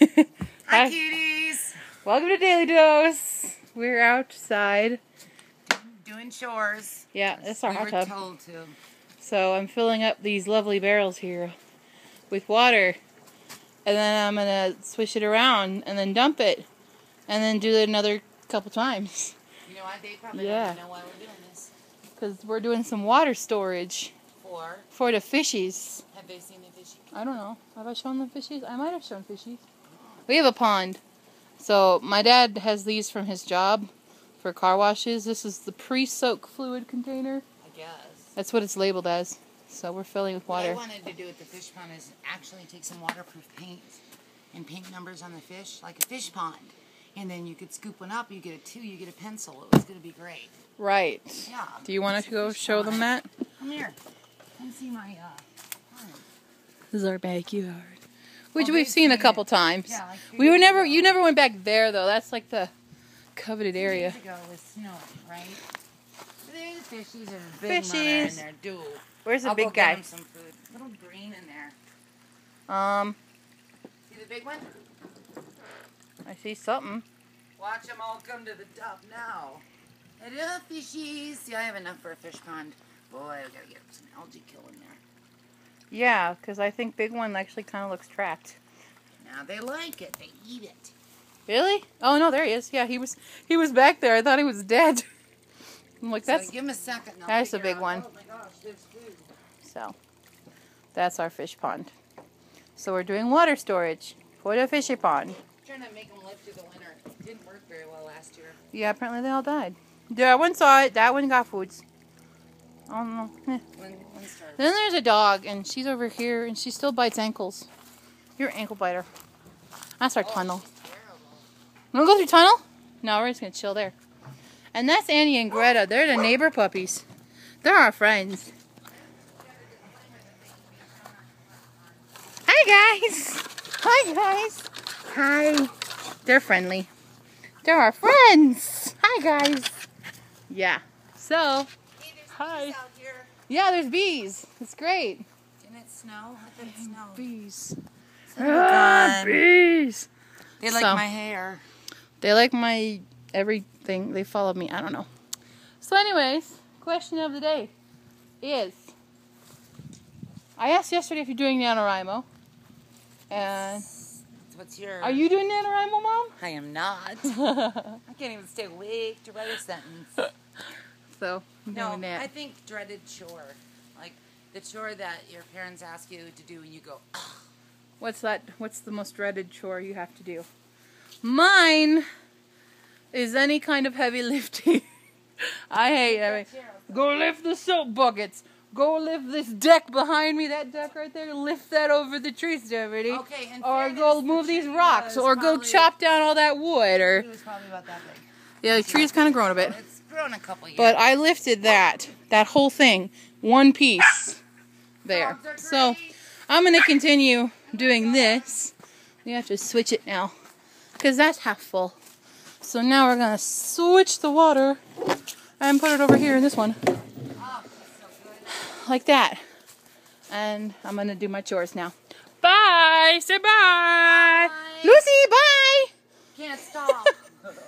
Hi, Hi. cuties. Welcome to Daily Dose. We're outside. Doing chores. Yeah, it's our we hot were tub. told to. So I'm filling up these lovely barrels here with water. And then I'm going to swish it around and then dump it. And then do it another couple times. You know what? They probably Yeah. don't know why we're doing this. Because we're doing some water storage For for the fishies. have they seen the fishy? I don't know. Have I shown them fishies? I might have shown fishies. We have a pond. So my dad has these from his job for car washes. This is the pre-soak fluid container. I guess. That's what it's labeled as. So we're filling with water. What I wanted to do with the fish pond is actually take some waterproof paint and paint numbers on the fish, like a fish pond. And then you could scoop one up, you get a two, you get a pencil. It was going to be great. Right. Yeah. Do you want It's to go fish show them that? Come here. Come see my, uh, pond. This is our backyard. Which Oh, we've they've seen a couple it. times. Yeah, like two we were never ago. you never went back there though. That's like the coveted Two area. Years ago it was snowing, right? But there's the fishies. There's a big mother Fishies. in there, dude. Where's the I'll big go get guy? him some food. Little green in there. Um, See the big one? I see something. Watch them all come to the top now. Hello, fishies. See, I have enough for a fish pond. Boy, we gotta get some algae kill in there. Yeah, because I think big one actually kind of looks trapped. Now they like it. They eat it. Really? Oh no, there he is. Yeah, he was he was back there. I thought he was dead. I'm like that's so give him a second. I'll that's a big out- one. Oh my gosh, there's food. so. That's our fish pond. So we're doing water storage for the fishy pond. trying to make them live through the winter. It didn't work very well last year. Yeah, apparently they all died. That one saw it. That one got foods. I don't know. Eh. When. Then there's a dog, and she's over here, and she still bites ankles. You're an ankle biter. That's our tunnel. Wanna go through tunnel? No, we're just gonna chill there. And that's Annie and Greta. They're the neighbor puppies. They're our friends. Hi guys. Hi guys. Hi. They're friendly. They're our friends. Hi guys. Yeah. So, Hi. out here. yeah, there's bees. It's great. Didn't it snow? I it snowed. Bees. Oh Son of ah, bees. They like So- my hair. They like my everything. They follow me. I don't know. So, anyways, question of the day is I asked yesterday if you're doing NaNoWriMo. And What's your? are you doing NaNoWriMo, Mom? I am not. I can't even stay awake to write a sentence. I'm No. I think dreaded chore, like the chore that your parents ask you to do, and you go, "Ugh." What's that? What's the most dreaded chore you have to do? Mine is any kind of heavy lifting. I hate it. Go lift the soap buckets. Go lift this deck behind me. That deck right there. Lift that over the trees, ready? Okay, in Or go the move these rocks. Or go chop down all that wood. Or It was probably about that big. yeah, the tree's kind of grown a bit. A couple years. But I lifted that, that whole thing, one piece there. So. I'm going to continue doing this. We have to switch it now because that's half full. So now we're going to switch the water and put it over here in this one. like that. And I'm going to do my chores now. Bye. Say bye. Bye. Lucy, bye. Can't stop.